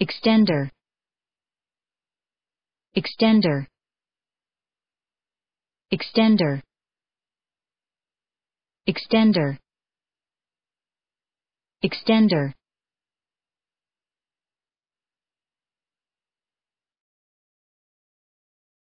extender. Extender. Extender. Extender. Extender.